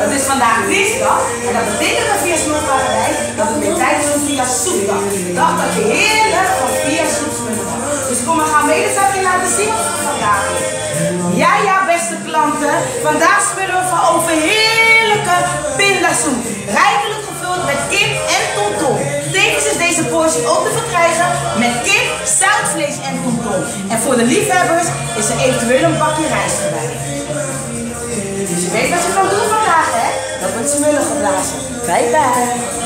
En dat betekent dan via Snoepvaderij dat het weer tijd is om via soepdag. De dag dat je heerlijk van via wordt. Dus kom, we gaan medezakje laten zien wat we vandaag is. Ja, ja, beste klanten. Vandaag spullen we van over heerlijke pindasoep. Rijkelijk gevuld met kip en tomtom. Tevens is deze portie ook te verkrijgen met kip, zoutvlees en tomtom. En voor de liefhebbers is er eventueel een bakje rijst erbij. Dus je weet wat Bye bye.